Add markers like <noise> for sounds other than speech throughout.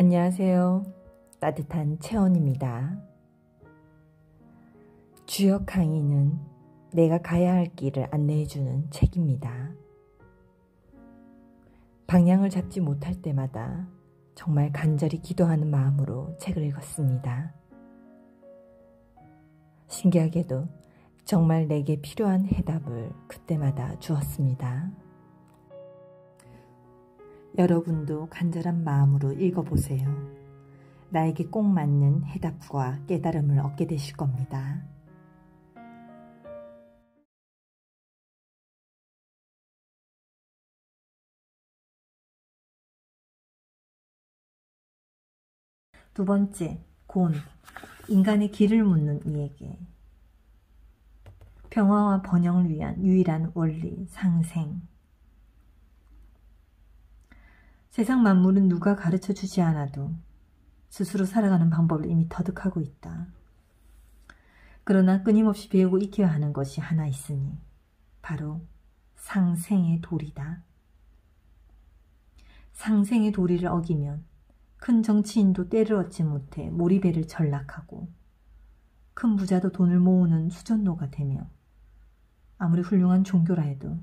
안녕하세요. 따뜻한 채원입니다. 주역 강의는 내가 가야 할 길을 안내해주는 책입니다. 방향을 잡지 못할 때마다 정말 간절히 기도하는 마음으로 책을 읽었습니다. 신기하게도 정말 내게 필요한 해답을 그때마다 주었습니다. 여러분도 간절한 마음으로 읽어보세요. 나에게 꼭 맞는 해답과 깨달음을 얻게 되실 겁니다. 두 번째, 곤. 인간의 길을 묻는 이에게. 평화와 번영을 위한 유일한 원리, 상생. 세상 만물은 누가 가르쳐 주지 않아도 스스로 살아가는 방법을 이미 터득하고 있다. 그러나 끊임없이 배우고 익혀야 하는 것이 하나 있으니 바로 상생의 도리다. 상생의 도리를 어기면 큰 정치인도 때를 얻지 못해 몰이배를 전락하고 큰 부자도 돈을 모으는 수전노가 되며 아무리 훌륭한 종교라 해도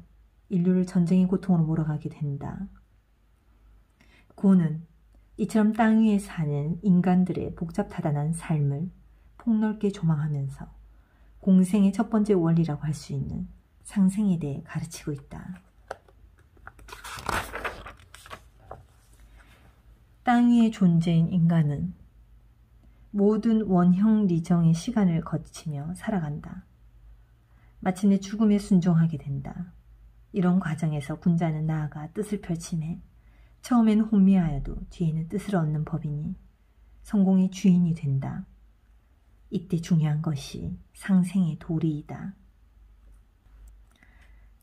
인류를 전쟁의 고통으로 몰아가게 된다. 고는 이처럼 땅 위에 사는 인간들의 복잡다단한 삶을 폭넓게 조망하면서 공생의 첫 번째 원리라고 할 수 있는 상생에 대해 가르치고 있다. 땅 위의 존재인 인간은 모든 원형 리정의 시간을 거치며 살아간다. 마침내 죽음에 순종하게 된다. 이런 과정에서 군자는 나아가 뜻을 펼침해 처음에는 혼미하여도 뒤에는 뜻을 얻는 법이니 성공의 주인이 된다. 이때 중요한 것이 상생의 도리이다.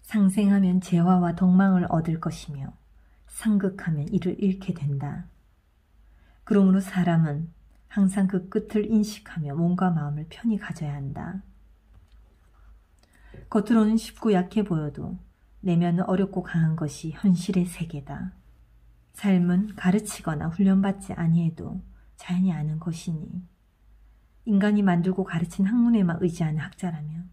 상생하면 재화와 덕망을 얻을 것이며 상극하면 이를 잃게 된다. 그러므로 사람은 항상 그 끝을 인식하며 몸과 마음을 편히 가져야 한다. 겉으로는 쉽고 약해 보여도 내면은 어렵고 강한 것이 현실의 세계다. 삶은 가르치거나 훈련받지 아니해도 자연히 아는 것이니 인간이 만들고 가르친 학문에만 의지하는 학자라면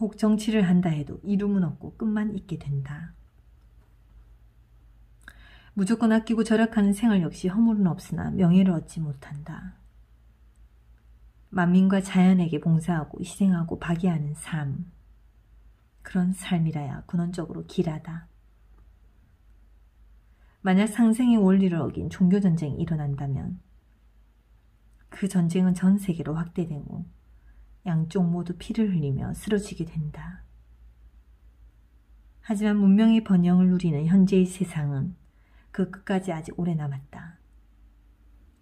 혹 정치를 한다 해도 이름은 없고 끝만 있게 된다. 무조건 아끼고 절약하는 생활 역시 허물은 없으나 명예를 얻지 못한다. 만민과 자연에게 봉사하고 희생하고 박이하는 삶. 그런 삶이라야 근원적으로 길하다. 만약 상생의 원리를 어긴 종교전쟁이 일어난다면 그 전쟁은 전 세계로 확대되고 양쪽 모두 피를 흘리며 쓰러지게 된다. 하지만 문명의 번영을 누리는 현재의 세상은 그 끝까지 아직 오래 남았다.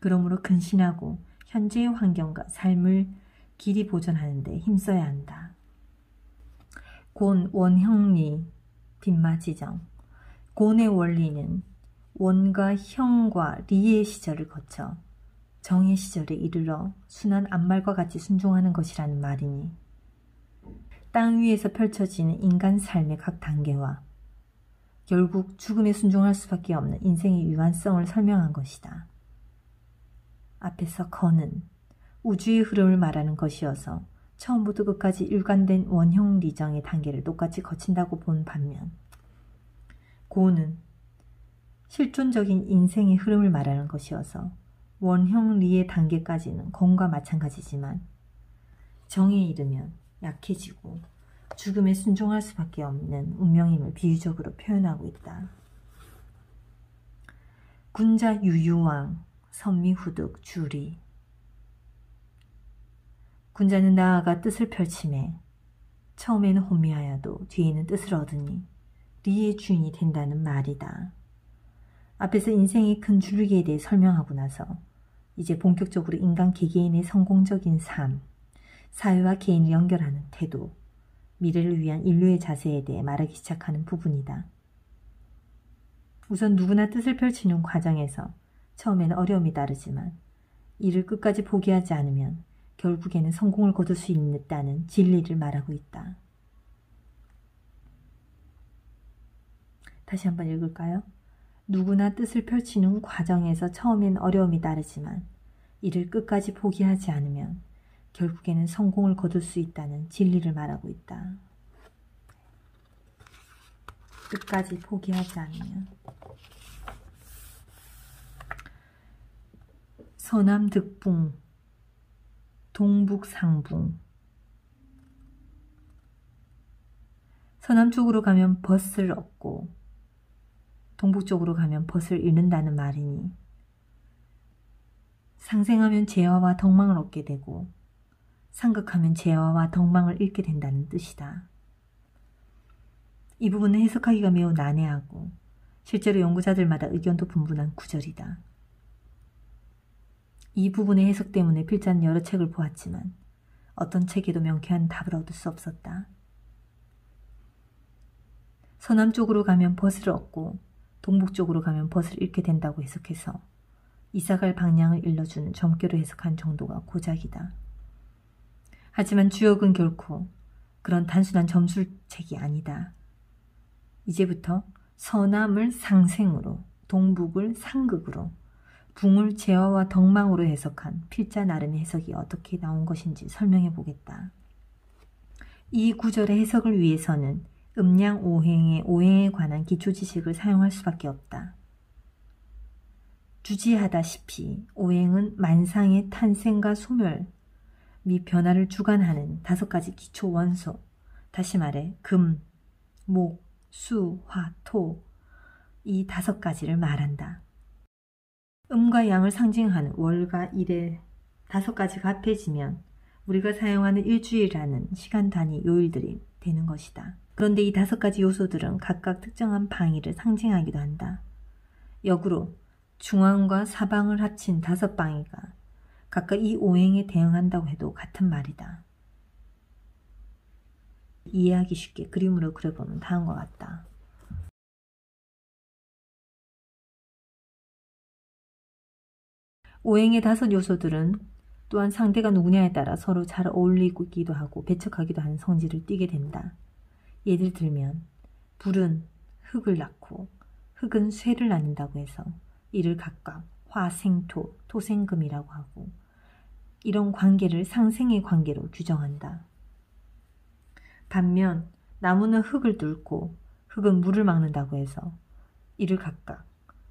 그러므로 근신하고 현재의 환경과 삶을 길이 보존하는 데 힘써야 한다. 곤 원형리 빈마지정 곤의 원리는 원과 형과 리의 시절을 거쳐 정의 시절에 이르러 순한 암말과 같이 순종하는 것이라는 말이니 땅 위에서 펼쳐지는 인간 삶의 각 단계와 결국 죽음에 순종할 수밖에 없는 인생의 유한성을 설명한 것이다. 앞에서 건은 우주의 흐름을 말하는 것이어서 처음부터 끝까지 일관된 원형 리정의 단계를 똑같이 거친다고 본 반면 고는 실존적인 인생의 흐름을 말하는 것이어서 원형 리의 단계까지는 건과 마찬가지지만 정에 이르면 약해지고 죽음에 순종할 수밖에 없는 운명임을 비유적으로 표현하고 있다. 군자 유유왕, 선미후득, 주리 군자는 나아가 뜻을 펼침해 처음에는 혼미하여도 뒤에는 뜻을 얻으니 리의 주인이 된다는 말이다. 앞에서 인생의 큰 줄기에 대해 설명하고 나서 이제 본격적으로 인간 개개인의 성공적인 삶, 사회와 개인을 연결하는 태도, 미래를 위한 인류의 자세에 대해 말하기 시작하는 부분이다. 우선 누구나 뜻을 펼치는 과정에서 처음에는 어려움이 따르지만 이를 끝까지 포기하지 않으면 결국에는 성공을 거둘 수 있다는 진리를 말하고 있다. 다시 한번 읽을까요? 누구나 뜻을 펼치는 과정에서 처음엔 어려움이 따르지만 이를 끝까지 포기하지 않으면 결국에는 성공을 거둘 수 있다는 진리를 말하고 있다. 끝까지 포기하지 않으면 서남 득붕 동북 상붕 서남쪽으로 가면 벗을 얻고 동북쪽으로 가면 벗을 잃는다는 말이니 상생하면 재화와 덕망을 얻게 되고 상극하면 재화와 덕망을 잃게 된다는 뜻이다. 이 부분은 해석하기가 매우 난해하고 실제로 연구자들마다 의견도 분분한 구절이다. 이 부분의 해석 때문에 필자는 여러 책을 보았지만 어떤 책에도 명쾌한 답을 얻을 수 없었다. 서남쪽으로 가면 벗을 얻고 동북 쪽으로 가면 벗을 잃게 된다고 해석해서 이사갈 방향을 일러주는 점괘로 해석한 정도가 고작이다. 하지만 주역은 결코 그런 단순한 점술책이 아니다. 이제부터 서남을 상생으로 동북을 상극으로 붕을 제어와 덕망으로 해석한 필자 나름의 해석이 어떻게 나온 것인지 설명해 보겠다. 이 구절의 해석을 위해서는 음양 오행의 오행에 관한 기초 지식을 사용할 수밖에 없다. 주지하다시피 오행은 만상의 탄생과 소멸 및 변화를 주관하는 다섯 가지 기초 원소, 다시 말해 금, 목, 수, 화, 토, 이 다섯 가지를 말한다. 음과 양을 상징하는 월과 일의 다섯 가지가 합해지면 우리가 사용하는 일주일이라는 시간 단위 요일들이 되는 것이다. 그런데 이 다섯 가지 요소들은 각각 특정한 방위를 상징하기도 한다. 역으로 중앙과 사방을 합친 다섯 방위가 각각 이 오행에 대응한다고 해도 같은 말이다. 이해하기 쉽게 그림으로 그려보면 다음과 같다. 오행의 다섯 요소들은 또한 상대가 누구냐에 따라 서로 잘 어울리기도 하고 배척하기도 하는 성질을 띠게 된다. 예를 들면 불은 흙을 낳고 흙은 쇠를 낳는다고 해서 이를 각각 화생토, 토생금이라고 하고 이런 관계를 상생의 관계로 규정한다. 반면 나무는 흙을 뚫고 흙은 물을 막는다고 해서 이를 각각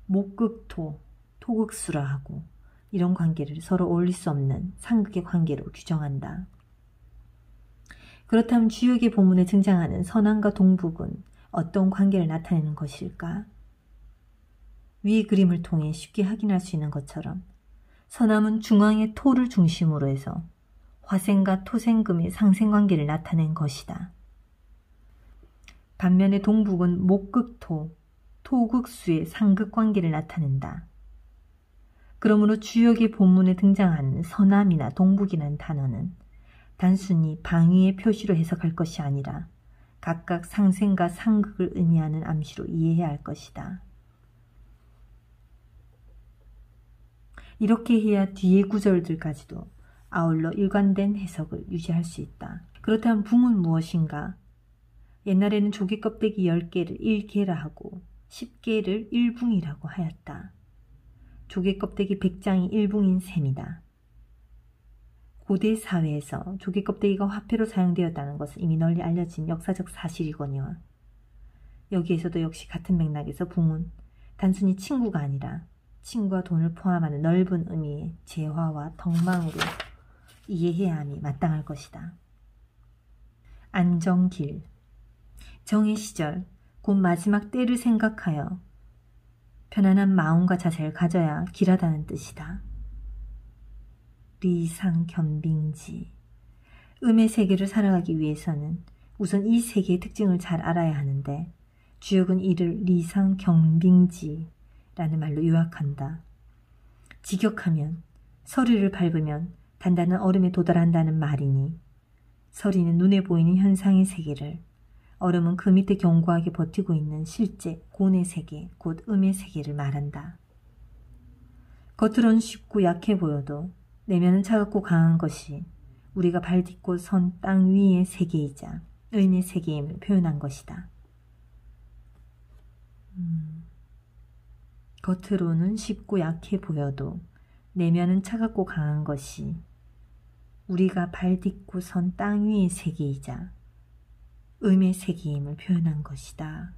목극토, 토극수라 하고 이런 관계를 서로 어울릴 수 없는 상극의 관계로 규정한다. 그렇다면 주역의 본문에 등장하는 선왕과 동북은 어떤 관계를 나타내는 것일까? 위 그림을 통해 쉽게 확인할 수 있는 것처럼 서남은 중앙의 토를 중심으로 해서 화생과 토생금의 상생관계를 나타낸 것이다. 반면에 동북은 목극토, 토극수의 상극관계를 나타낸다. 그러므로 주역의 본문에 등장하는 서남이나 동북이라는 단어는 단순히 방위의 표시로 해석할 것이 아니라 각각 상생과 상극을 의미하는 암시로 이해해야 할 것이다. 이렇게 해야 뒤의 구절들까지도 아울러 일관된 해석을 유지할 수 있다. 그렇다면 붕은 무엇인가? 옛날에는 조개 껍데기 10개를 1개라 하고 10개를 1붕이라고 하였다. 조개 껍데기 100장이 일붕인 셈이다. 고대 사회에서 조개 껍데기가 화폐로 사용되었다는 것은 이미 널리 알려진 역사적 사실이거니와 여기에서도 역시 같은 맥락에서 붕은 단순히 친구가 아니라 친구와 돈을 포함하는 넓은 의미의 재화와 덕망으로 이해해야 함이 마땅할 것이다. 안정길 정의 시절 곧 마지막 때를 생각하여 편안한 마음과 자세를 가져야 길하다는 뜻이다. 리상견빙지 음의 세계를 살아가기 위해서는 우선 이 세계의 특징을 잘 알아야 하는데 주역은 이를 리상 경빙지라는 말로 요약한다. 직역하면 서리를 밟으면 단단한 얼음에 도달한다는 말이니 서리는 눈에 보이는 현상의 세계를 얼음은 그 밑에 견고하게 버티고 있는 실제 곤의 세계, 곧 음의 세계를 말한다. 겉으론 쉽고 약해 보여도 내면은 차갑고 강한 것이 우리가 발 딛고 선 땅 위의 세계이자 음의 세계임을 표현한 것이다. 음. 겉으로는 쉽고 약해 보여도 내면은 차갑고 강한 것이 우리가 발 딛고 선 땅 위의 세계이자 음의 세계임을 표현한 것이다.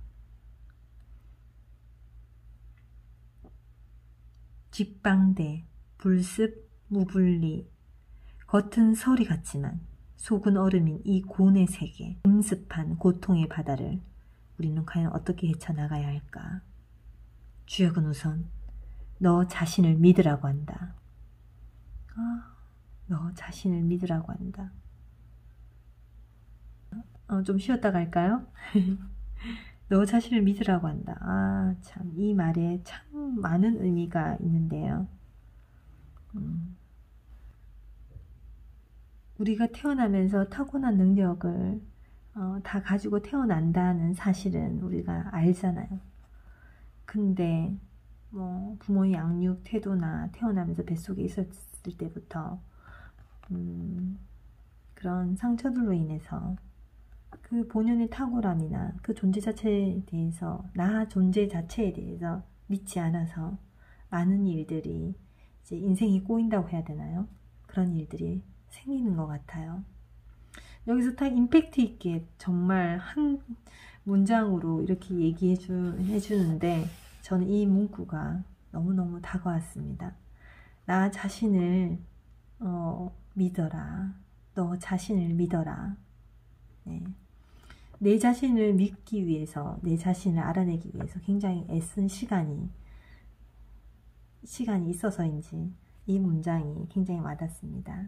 직방대, 불습, 무분리, 겉은 설이 같지만 속은 얼음인 이 고의 세계, 음습한 고통의 바다를 우리는 과연 어떻게 헤쳐나가야 할까? 주역은 우선 너 자신을 믿으라고 한다. 아, 너 자신을 믿으라고 한다. 어, 좀 쉬었다 갈까요? <laughs> 너 자신을 믿으라고 한다. 아, 참, 이 말에 참 많은 의미가 있는데요. 음, 우리가 태어나면서 타고난 능력을 어, 다 가지고 태어난다는 사실은 우리가 알잖아요. 근데 뭐 부모의 양육 태도나 태어나면서 뱃속에 있었을 때부터 음, 그런 상처들로 인해서 그 본연의 탁월함이나 그 존재 자체에 대해서 나 존재 자체에 대해서 믿지 않아서 많은 일들이 이제 인생이 꼬인다고 해야 되나요? 그런 일들이 생기는 것 같아요. 여기서 딱 임팩트 있게 정말 한 문장으로 이렇게 얘기해 주, 해주는데 저는 이 문구가 너무너무 다가왔습니다. 나 자신을 어, 믿어라. 너 자신을 믿어라. 네. 내 자신을 믿기 위해서, 내 자신을 알아내기 위해서 굉장히 애쓴 시간이, 시간이 있어서인지 이 문장이 굉장히 와닿습니다.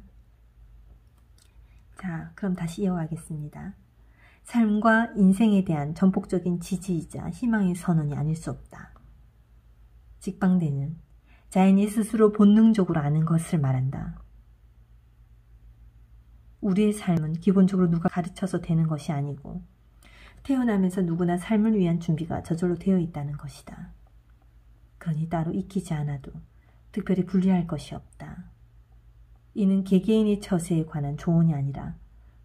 자, 그럼 다시 이어가겠습니다. 삶과 인생에 대한 전폭적인 지지이자 희망의 선언이 아닐 수 없다. 직방대는 자연이 스스로 본능적으로 아는 것을 말한다. 우리의 삶은 기본적으로 누가 가르쳐서 되는 것이 아니고 태어나면서 누구나 삶을 위한 준비가 저절로 되어 있다는 것이다. 그러니 따로 익히지 않아도 특별히 분리할 것이 없다. 이는 개개인의 처세에 관한 조언이 아니라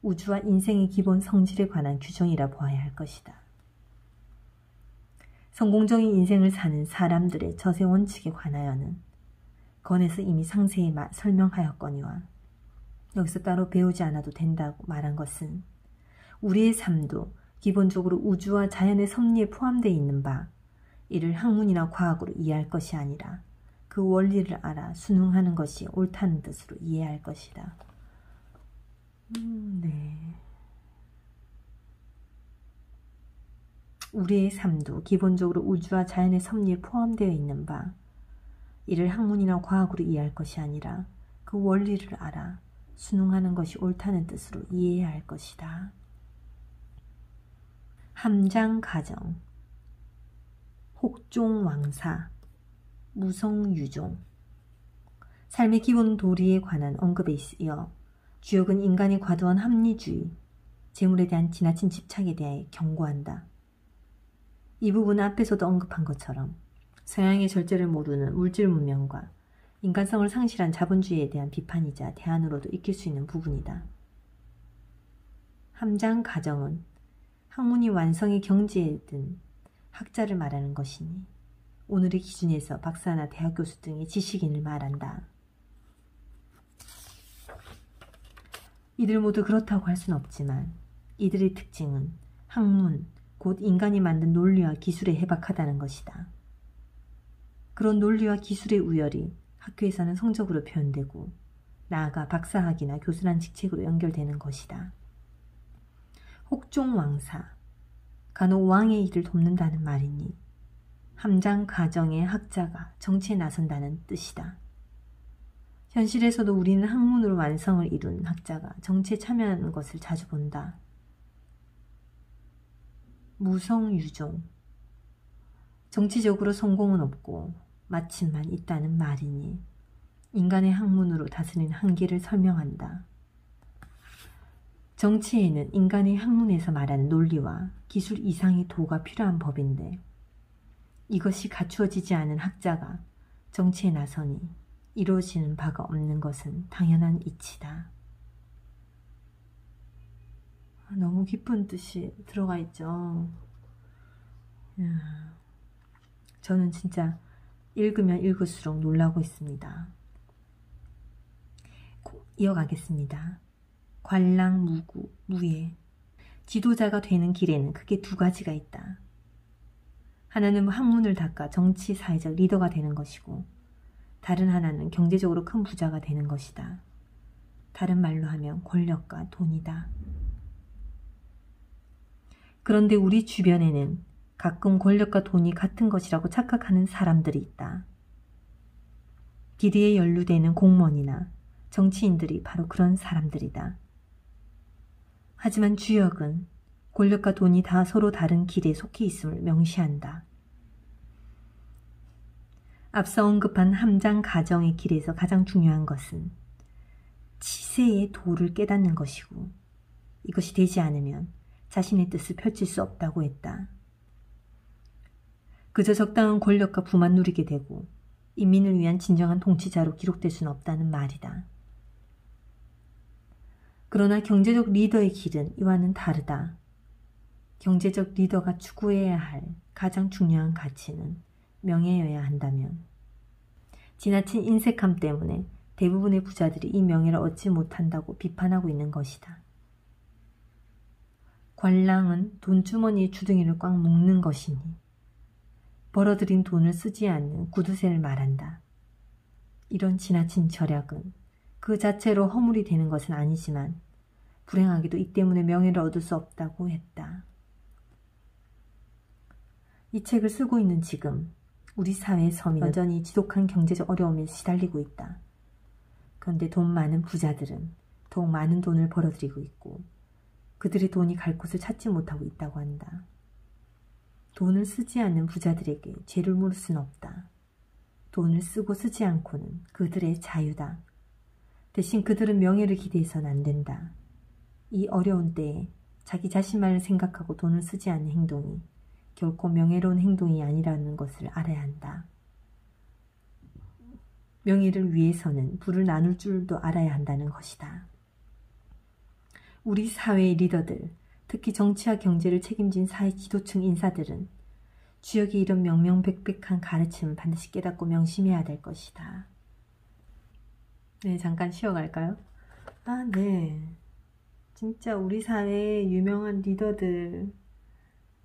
우주와 인생의 기본 성질에 관한 규정이라 보아야 할 것이다. 성공적인 인생을 사는 사람들의 처세 원칙에 관하여는 건에서 이미 상세히 설명하였거니와 여기서 따로 배우지 않아도 된다고 말한 것은 우리의 삶도 기본적으로 우주와 자연의 섭리에 포함되어 있는 바 이를 학문이나 과학으로 이해할 것이 아니라 그 원리를 알아 순응하는 것이 옳다는 뜻으로 이해할 것이다. 음, 네. 우리의 삶도 기본적으로 우주와 자연의 섭리에 포함되어 있는 바 이를 학문이나 과학으로 이해할 것이 아니라 그 원리를 알아 순응하는 것이 옳다는 뜻으로 이해해야 할 것이다. 함장 가정 혹종왕사 무성유종 삶의 기본 도리에 관한 언급에 이어 주역은 인간의 과도한 합리주의, 재물에 대한 지나친 집착에 대해 경고한다. 이 부분은 앞에서도 언급한 것처럼 서양의 절제를 모르는 물질 문명과 인간성을 상실한 자본주의에 대한 비판이자 대안으로도 익힐 수 있는 부분이다. 함장 가정은 학문이 완성의 경지에 든 학자를 말하는 것이니 오늘의 기준에서 박사나 대학 교수 등의 지식인을 말한다. 이들 모두 그렇다고 할 수는 없지만 이들의 특징은 학문, 곧 인간이 만든 논리와 기술에 해박하다는 것이다. 그런 논리와 기술의 우열이 학교에서는 성적으로 표현되고 나아가 박사학이나 교수란 직책으로 연결되는 것이다. 혹종왕사, 간혹 왕의 일을 돕는다는 말이니 함장 가정의 학자가 정치에 나선다는 뜻이다. 현실에서도 우리는 학문으로 완성을 이룬 학자가 정치에 참여하는 것을 자주 본다. 무성유종 정치적으로 성공은 없고 마침만 있다는 말이니 인간의 학문으로 다스린 한계를 설명한다. 정치에는 인간의 학문에서 말하는 논리와 기술 이상의 도가 필요한 법인데 이것이 갖추어지지 않은 학자가 정치에 나서니 이루어지는 바가 없는 것은 당연한 이치다. 너무 깊은 뜻이 들어가 있죠. 저는 진짜 읽으면 읽을수록 놀라고 있습니다. 이어가겠습니다. 관랑, 무구, 무예. 지도자가 되는 길에는 크게 두 가지가 있다. 하나는 학문을 닦아 정치, 사회적 리더가 되는 것이고 다른 하나는 경제적으로 큰 부자가 되는 것이다. 다른 말로 하면 권력과 돈이다. 그런데 우리 주변에는 가끔 권력과 돈이 같은 것이라고 착각하는 사람들이 있다. 비리에 연루되는 공무원이나 정치인들이 바로 그런 사람들이다. 하지만 주역은 권력과 돈이 다 서로 다른 길에 속해 있음을 명시한다. 앞서 언급한 함장 가정의 길에서 가장 중요한 것은 치세의 도를 깨닫는 것이고 이것이 되지 않으면 자신의 뜻을 펼칠 수 없다고 했다. 그저 적당한 권력과 부만 누리게 되고 인민을 위한 진정한 통치자로 기록될 수는 없다는 말이다. 그러나 경제적 리더의 길은 이와는 다르다. 경제적 리더가 추구해야 할 가장 중요한 가치는 명예여야 한다면 지나친 인색함 때문에 대부분의 부자들이 이 명예를 얻지 못한다고 비판하고 있는 것이다. 관랑은 돈주머니의 주둥이를 꽉 묶는 것이니 벌어들인 돈을 쓰지 않는 구두쇠를 말한다. 이런 지나친 절약은 그 자체로 허물이 되는 것은 아니지만 불행하게도 이 때문에 명예를 얻을 수 없다고 했다. 이 책을 쓰고 있는 지금 우리 섬이 여전히 지독한 경제적 어려움에 시달리고 있다. 그런데 돈 많은 부자들은 더욱 많은 돈을 벌어들이고 있고 그들의 돈이 갈 곳을 찾지 못하고 있다고 한다. 돈을 쓰지 않는 부자들에게 죄를 물을 수는 없다. 돈을 쓰고 쓰지 않고는 그들의 자유다. 대신 그들은 명예를 기대해서는 안 된다. 이 어려운 때에 자기 자신만을 생각하고 돈을 쓰지 않는 행동이 결코 명예로운 행동이 아니라는 것을 알아야 한다. 명예를 위해서는 부를 나눌 줄도 알아야 한다는 것이다. 우리 사회의 리더들, 특히 정치와 경제를 책임진 사회 지도층 인사들은 주역의 이런 명명백백한 가르침을 반드시 깨닫고 명심해야 될 것이다. 네, 잠깐 쉬어갈까요? 아, 네. 진짜 우리 사회의 유명한 리더들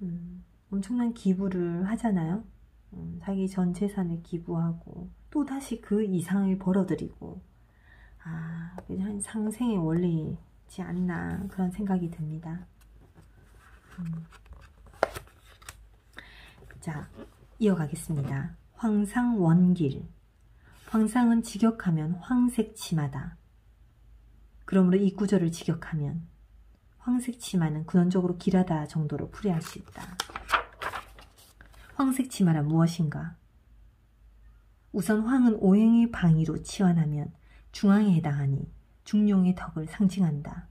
음, 엄청난 기부를 하잖아요. 음, 자기 전 재산을 기부하고 또 다시 그 이상을 벌어들이고 아 그냥 상생의 원리지 않나 그런 생각이 듭니다. 음. 자 이어가겠습니다. 황상 원길 황상은 직역하면 황색 치마다. 그러므로 이 구절을 직역하면 황색 치마는 근원적으로 길하다 정도로 풀이할 수 있다. 황색 치마란 무엇인가? 우선 황은 오행의 방위로 치환하면 중앙에 해당하니 중용의 덕을 상징한다.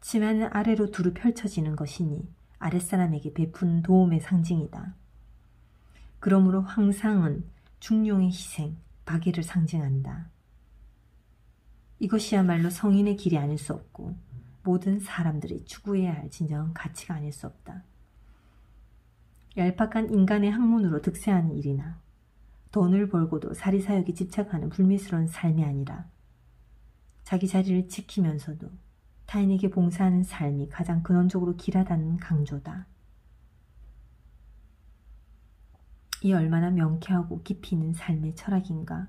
치마는 아래로 두루 펼쳐지는 것이니 아랫사람에게 베푼 도움의 상징이다. 그러므로 황상은 중용의 희생, 박애를 상징한다. 이것이야말로 성인의 길이 아닐 수 없고 모든 사람들이 추구해야 할 진정한 가치가 아닐 수 없다. 얄팍한 인간의 학문으로 득세하는 일이나 돈을 벌고도 사리사욕에 집착하는 불미스러운 삶이 아니라 자기 자리를 지키면서도 타인에게 봉사하는 삶이 가장 근원적으로 길하다는 강조다. 이 얼마나 명쾌하고 깊이 있는 삶의 철학인가.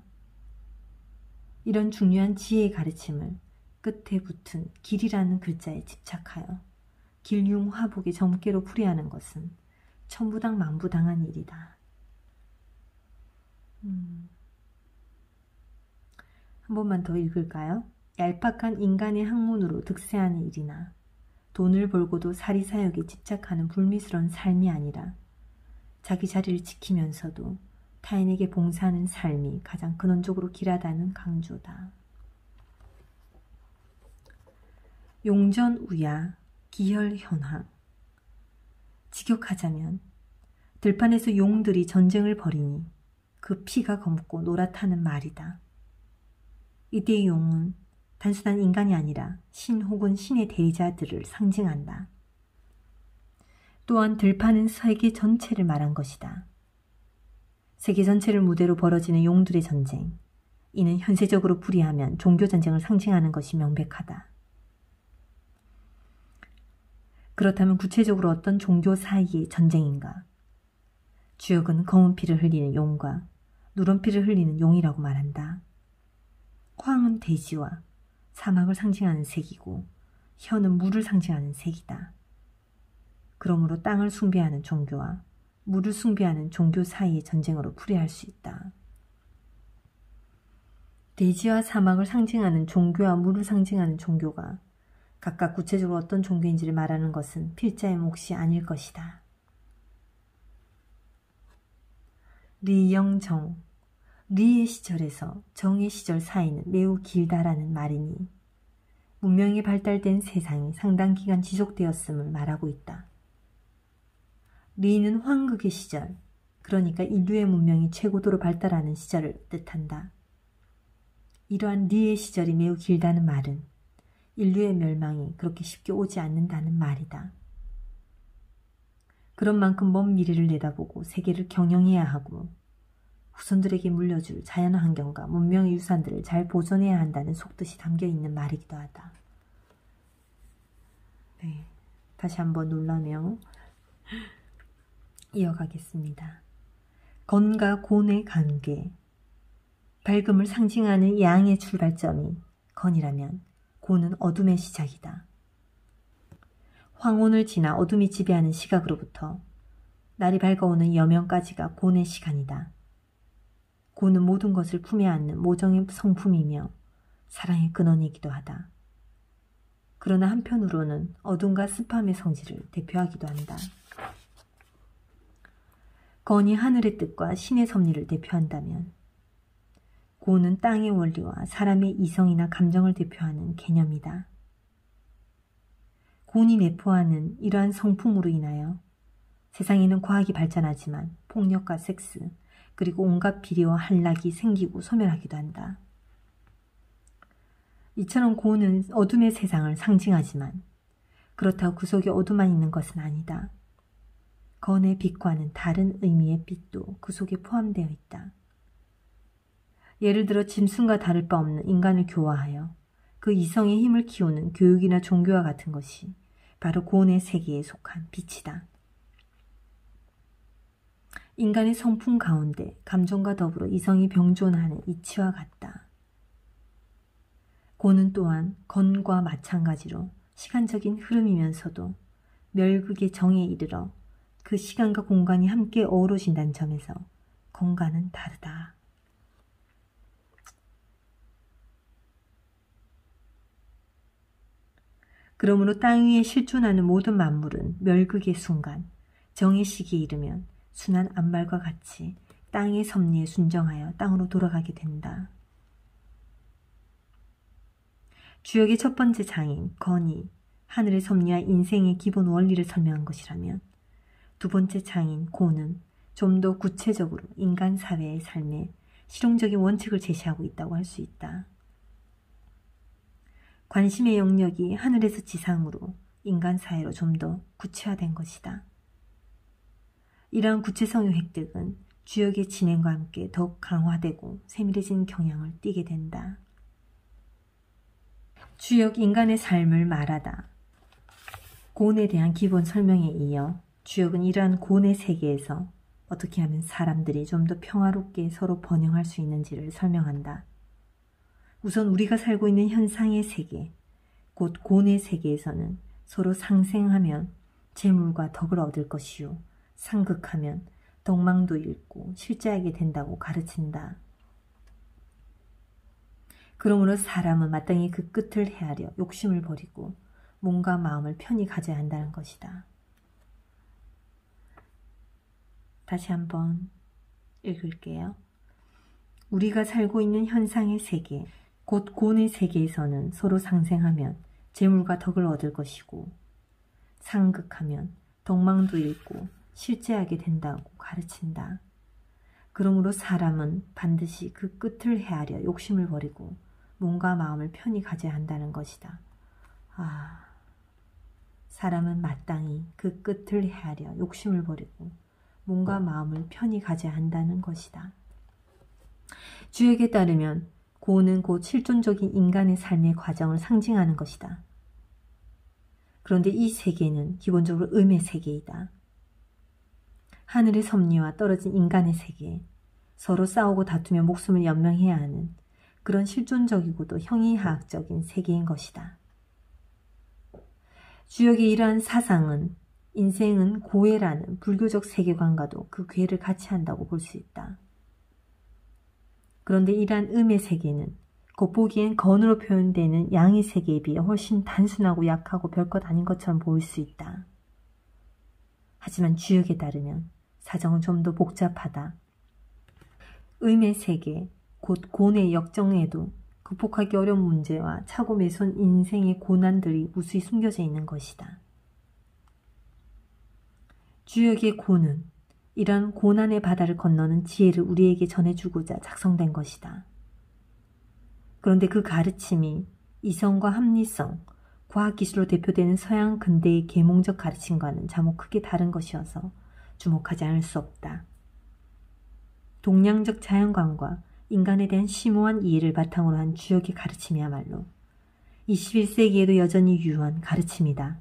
이런 중요한 지혜의 가르침을 끝에 붙은 길이라는 글자에 집착하여 길융화복의 점괘로 풀이하는 것은 천부당 만부당한 일이다. 음. 한 번만 더 읽을까요? 얄팍한 인간의 학문으로 득세하는 일이나 돈을 벌고도 사리사욕에 집착하는 불미스러운 삶이 아니라 자기 자리를 지키면서도 타인에게 봉사하는 삶이 가장 근원적으로 길하다는 강조다. 용전우야 기혈현황 직역하자면 들판에서 용들이 전쟁을 벌이니 그 피가 검고 노랗다는 말이다. 이때의 용은 단순한 인간이 아니라 신 혹은 신의 대리자들을 상징한다. 또한 들판은 세계 전체를 말한 것이다. 세계 전체를 무대로 벌어지는 용들의 전쟁. 이는 현세적으로 불이하면 종교 전쟁을 상징하는 것이 명백하다. 그렇다면 구체적으로 어떤 종교 사이의 전쟁인가? 주역은 검은 피를 흘리는 용과 누런 피를 흘리는 용이라고 말한다. 황은 돼지와 사막을 상징하는 색이고 혀는 물을 상징하는 색이다. 그러므로 땅을 숭배하는 종교와 물을 숭배하는 종교 사이의 전쟁으로 풀이할 수 있다. 돼지와 사막을 상징하는 종교와 물을 상징하는 종교가 각각 구체적으로 어떤 종교인지를 말하는 것은 필자의 몫이 아닐 것이다. 리영정 리의 시절에서 정의 시절 사이는 매우 길다라는 말이니 문명이 발달된 세상이 상당 기간 지속되었음을 말하고 있다. 리는 황극의 시절, 그러니까 인류의 문명이 최고도로 발달하는 시절을 뜻한다. 이러한 리의 시절이 매우 길다는 말은 인류의 멸망이 그렇게 쉽게 오지 않는다는 말이다. 그런 만큼 먼 미래를 내다보고 세계를 경영해야 하고 후손들에게 물려줄 자연 환경과 문명의 유산들을 잘 보존해야 한다는 속뜻이 담겨 있는 말이기도 하다. 네, 다시 한번 놀라며 <laughs> 이어가겠습니다. 건과 곤의 관계 밝음을 상징하는 양의 출발점이 건이라면 고는 어둠의 시작이다. 황혼을 지나 어둠이 지배하는 시각으로부터 날이 밝아오는 여명까지가 고의 시간이다. 고는 모든 것을 품에 안는 모정의 성품이며 사랑의 근원이기도 하다. 그러나 한편으로는 어둠과 습함의 성질을 대표하기도 한다. 건이 하늘의 뜻과 신의 섭리를 대표한다면 고는 땅의 원리와 사람의 이성이나 감정을 대표하는 개념이다. 곤이 내포하는 이러한 성품으로 인하여 세상에는 과학이 발전하지만 폭력과 섹스, 그리고 온갖 비리와 한락이 생기고 소멸하기도 한다. 이처럼 고는 어둠의 세상을 상징하지만 그렇다고 그 속에 어둠만 있는 것은 아니다. 건의 빛과는 다른 의미의 빛도 그 속에 포함되어 있다. 예를 들어 짐승과 다를 바 없는 인간을 교화하여 그 이성의 힘을 키우는 교육이나 종교와 같은 것이 바로 고온의 세계에 속한 빛이다. 인간의 성품 가운데 감정과 더불어 이성이 병존하는 이치와 같다. 고는 또한 건과 마찬가지로 시간적인 흐름이면서도 멸극의 정에 이르러 그 시간과 공간이 함께 어우러진다는 점에서 건과는 다르다. 그러므로 땅 위에 실존하는 모든 만물은 멸극의 순간, 정의 시기에 이르면 순한 암말과 같이 땅의 섭리에 순정하여 땅으로 돌아가게 된다. 주역의 첫 번째 장인 건이 하늘의 섭리와 인생의 기본 원리를 설명한 것이라면 두 번째 장인 고는 좀 더 구체적으로 인간 사회의 삶에 실용적인 원칙을 제시하고 있다고 할 수 있다. 관심의 영역이 하늘에서 지상으로 인간 사회로 좀 더 구체화된 것이다. 이러한 구체성의 획득은 주역의 진행과 함께 더욱 강화되고 세밀해진 경향을 띠게 된다. 주역 인간의 삶을 말하다. 고온에 대한 기본 설명에 이어 주역은 이러한 고온의 세계에서 어떻게 하면 사람들이 좀 더 평화롭게 서로 번영할 수 있는지를 설명한다. 우선 우리가 살고 있는 현상의 세계, 곧 고뇌 세계에서는 서로 상생하면 재물과 덕을 얻을 것이요. 상극하면 덕망도 잃고 실제하게 된다고 가르친다. 그러므로 사람은 마땅히 그 끝을 헤아려 욕심을 버리고 몸과 마음을 편히 가져야 한다는 것이다. 다시 한번 읽을게요. 우리가 살고 있는 현상의 세계, 곧 고의 세계에서는 서로 상생하면 재물과 덕을 얻을 것이고 상극하면 덕망도 잃고 실제하게 된다고 가르친다. 그러므로 사람은 반드시 그 끝을 헤아려 욕심을 버리고 몸과 마음을 편히 가져야 한다는 것이다. 아, 사람은 마땅히 그 끝을 헤아려 욕심을 버리고 몸과 마음을 편히 가져야 한다는 것이다. 주역에 따르면 고는 곧 실존적인 인간의 삶의 과정을 상징하는 것이다. 그런데 이 세계는 기본적으로 음의 세계이다. 하늘의 섭리와 떨어진 인간의 세계, 서로 싸우고 다투며 목숨을 연명해야 하는 그런 실존적이고도 형이하학적인 세계인 것이다. 주역의 이러한 사상은 인생은 고해라는 불교적 세계관과도 그 괴를 같이 한다고 볼 수 있다. 그런데 이러한 음의 세계는 겉보기엔 건으로 표현되는 양의 세계에 비해 훨씬 단순하고 약하고 별것 아닌 것처럼 보일 수 있다. 하지만 주역에 따르면 사정은 좀 더 복잡하다. 음의 세계, 곧 고뇌 역정에도 극복하기 어려운 문제와 차고 매손 인생의 고난들이 무수히 숨겨져 있는 것이다. 주역의 고는 이런 고난의 바다를 건너는 지혜를 우리에게 전해주고자 작성된 것이다. 그런데 그 가르침이 이성과 합리성, 과학기술로 대표되는 서양 근대의 계몽적 가르침과는 자목 크게 다른 것이어서 주목하지 않을 수 없다. 동양적 자연관과 인간에 대한 심오한 이해를 바탕으로 한 주역의 가르침이야말로 21세기에도 여전히 유효한 가르침이다.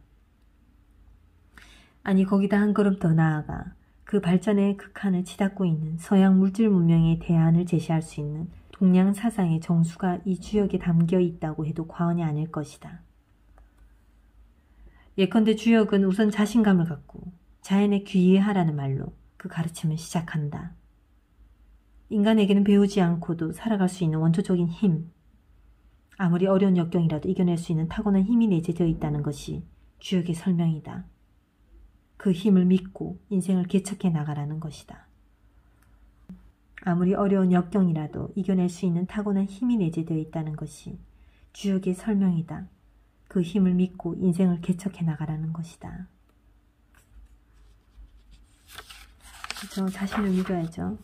아니 거기다 한 걸음 더 나아가 그 발전의 극한을 치닫고 있는 서양 물질 문명의 대안을 제시할 수 있는 동양 사상의 정수가 이 주역에 담겨 있다고 해도 과언이 아닐 것이다. 예컨대 주역은 우선 자신감을 갖고 자연에 귀의하라는 말로 그 가르침을 시작한다. 인간에게는 배우지 않고도 살아갈 수 있는 원초적인 힘, 아무리 어려운 역경이라도 이겨낼 수 있는 타고난 힘이 내재되어 있다는 것이 주역의 설명이다. 그 힘을 믿고 인생을 개척해 나가라는 것이다. 아무리 어려운 역경이라도 이겨낼 수 있는 타고난 힘이 내재되어 있다는 것이 주역의 설명이다. 그 힘을 믿고 인생을 개척해 나가라는 것이다. 그렇죠. 자신을 믿어야죠.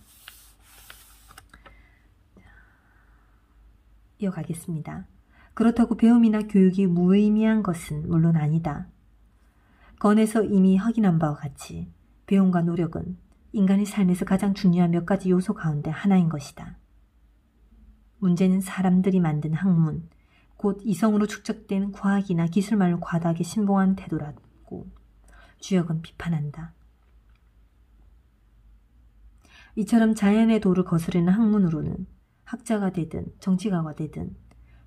이어가겠습니다. 그렇다고 배움이나 교육이 무의미한 것은 물론 아니다. 건에서 이미 확인한 바와 같이 배움과 노력은 인간의 삶에서 가장 중요한 몇 가지 요소 가운데 하나인 것이다. 문제는 사람들이 만든 학문, 곧 이성으로 축적된 과학이나 기술만을 과다하게 신봉한 태도라고 주역은 비판한다. 이처럼 자연의 도를 거스르는 학문으로는 학자가 되든 정치가가 되든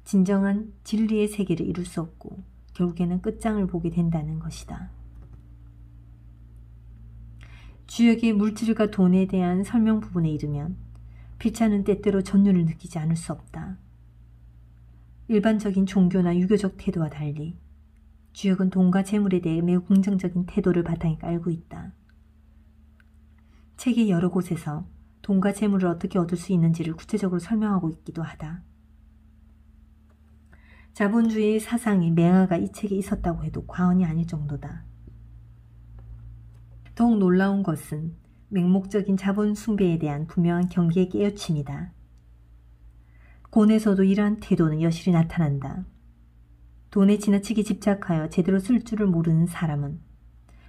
진정한 진리의 세계를 이룰 수 없고 결국에는 끝장을 보게 된다는 것이다. 주역의 물질과 돈에 대한 설명 부분에 이르면 피차는 때때로 전율을 느끼지 않을 수 없다. 일반적인 종교나 유교적 태도와 달리 주역은 돈과 재물에 대해 매우 긍정적인 태도를 바탕에 깔고 있다. 책의 여러 곳에서 돈과 재물을 어떻게 얻을 수 있는지를 구체적으로 설명하고 있기도 하다. 자본주의 사상의 맹아가 이 책에 있었다고 해도 과언이 아닐 정도다. 더욱 놀라운 것은 맹목적인 자본 숭배에 대한 분명한 경계의 깨우침이다. 곤에서도 이러한 태도는 여실히 나타난다. 돈에 지나치게 집착하여 제대로 쓸 줄을 모르는 사람은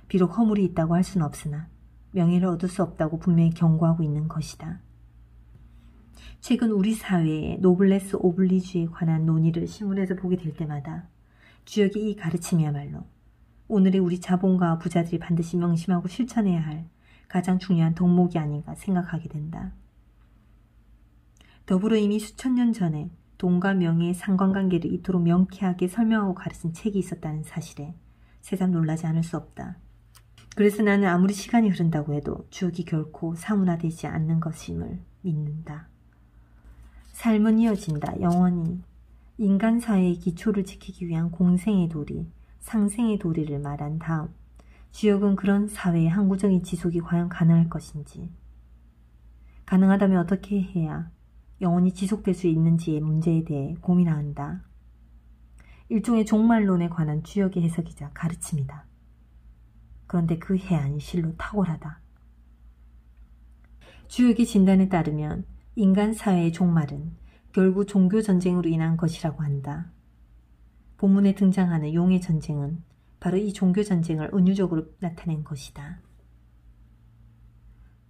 비록 허물이 있다고 할 수는 없으나 명예를 얻을 수 없다고 분명히 경고하고 있는 것이다. 최근 우리 사회의 노블레스 오블리주에 관한 논의를 신문에서 보게 될 때마다 주역의 이 가르침이야말로 오늘의 우리 자본가 부자들이 반드시 명심하고 실천해야 할 가장 중요한 덕목이 아닌가 생각하게 된다. 더불어 이미 수천 년 전에 돈과 명예의 상관관계를 이토록 명쾌하게 설명하고 가르친 책이 있었다는 사실에 새삼 놀라지 않을 수 없다. 그래서 나는 아무리 시간이 흐른다고 해도 주역이 결코 사문화되지 않는 것임을 믿는다. 삶은 이어진다. 영원히. 인간 사회의 기초를 지키기 위한 공생의 도리, 상생의 도리를 말한 다음 주역은 그런 사회의 항구적인 지속이 과연 가능할 것인지 가능하다면 어떻게 해야 영원히 지속될 수 있는지의 문제에 대해 고민한다. 일종의 종말론에 관한 주역의 해석이자 가르침이다. 그런데 그 해안이 실로 탁월하다. 주역의 진단에 따르면 인간 사회의 종말은 결국 종교 전쟁으로 인한 것이라고 한다. 본문에 등장하는 용의 전쟁은 바로 이 종교 전쟁을 은유적으로 나타낸 것이다.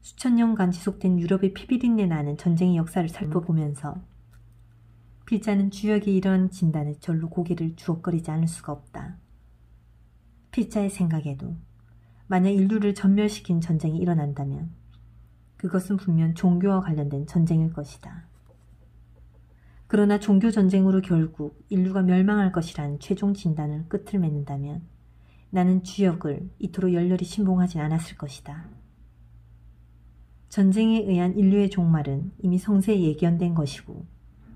수천 년간 지속된 유럽의 피비린내 나는 전쟁의 역사를 살펴보면서 필자는 주역이 이런 진단에 절로 고개를 주걱거리지 않을 수가 없다. 필자의 생각에도 만약 인류를 전멸시킨 전쟁이 일어난다면 그것은 분명 종교와 관련된 전쟁일 것이다. 그러나 종교 전쟁으로 결국 인류가 멸망할 것이라는 최종 진단을 끝을 맺는다면 나는 주역을 이토록 열렬히 신봉하진 않았을 것이다. 전쟁에 의한 인류의 종말은 이미 성세에 예견된 것이고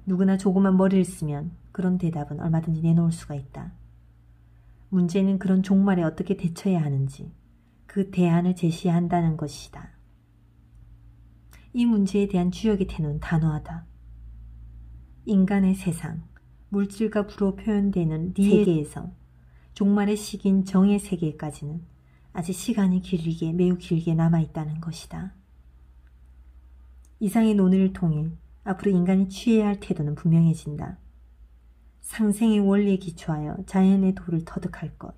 누구나 조그만 머리를 쓰면 그런 대답은 얼마든지 내놓을 수가 있다. 문제는 그런 종말에 어떻게 대처해야 하는지 그 대안을 제시해야 한다는 것이다. 이 문제에 대한 주역의 태는 단호하다. 인간의 세상, 물질과 부로 표현되는 세계에서 종말의 시기인 정의 세계까지는 아직 시간이 길게 매우 길게 남아있다는 것이다. 이상의 논의를 통해 앞으로 인간이 취해야 할 태도는 분명해진다. 상생의 원리에 기초하여 자연의 도를 터득할 것,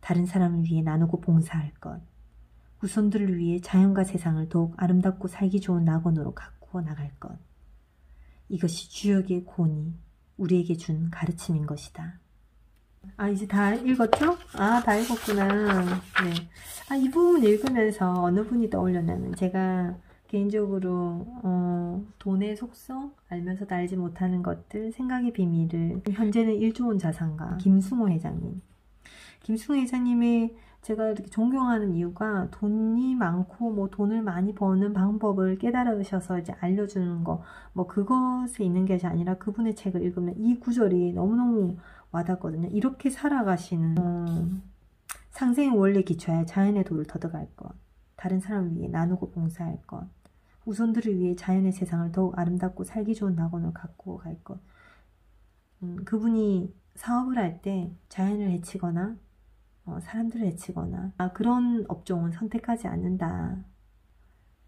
다른 사람을 위해 나누고 봉사할 것, 후손들을 위해 자연과 세상을 더욱 아름답고 살기 좋은 낙원으로 가꾸어 나갈 것. 이것이 주역의 고니 우리에게 준 가르침인 것이다. 아 이제 다 읽었죠? 아 다 읽었구나. 네. 아 이 부분 읽으면서 어느 분이 떠올렸냐면 제가 개인적으로 어, 돈의 속성 알면서도 알지 못하는 것들 생각의 비밀을 현재는 1조 원 자산가 김승호 회장님 김승호 회장님의 제가 이렇게 존경하는 이유가 돈이 많고 뭐 돈을 많이 버는 방법을 깨달으셔서 이제 알려주는 거 뭐 그것에 있는 것이 아니라 그분의 책을 읽으면 이 구절이 너무너무 와닿거든요. 이렇게 살아가시는 음, 상생의 원리 기초에 자연의 도를 터득할 것 다른 사람을 위해 나누고 봉사할 것 후손들을 위해 자연의 세상을 더욱 아름답고 살기 좋은 낙원을 갖고 갈 것. 음, 그분이 사업을 할 때 자연을 해치거나 어, 사람들을 해치거나 아, 그런 업종은 선택하지 않는다.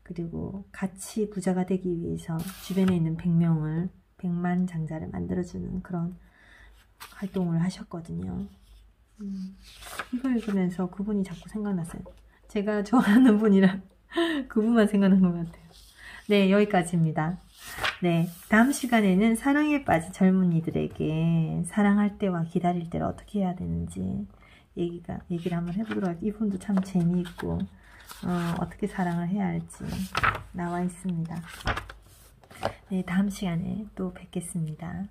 그리고 같이 부자가 되기 위해서 주변에 있는 100명을 100만 장자를 만들어주는 그런 활동을 하셨거든요. 음, 이걸 읽으면서 그분이 자꾸 생각났어요. 제가 <laughs> 좋아하는 분이라 <laughs> 그분만 생각난 것 같아요. 네, 여기까지입니다. 네, 다음 시간에는 사랑에 빠진 젊은이들에게 사랑할 때와 기다릴 때를 어떻게 해야 되는지 얘기가, 얘기를 한번 해보도록 할게요. 이 분도 참 재미있고, 어, 어떻게 사랑을 해야 할지 나와 있습니다. 네, 다음 시간에 또 뵙겠습니다.